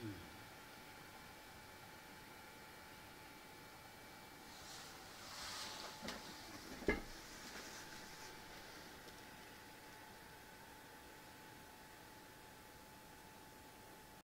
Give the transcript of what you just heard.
Hmm.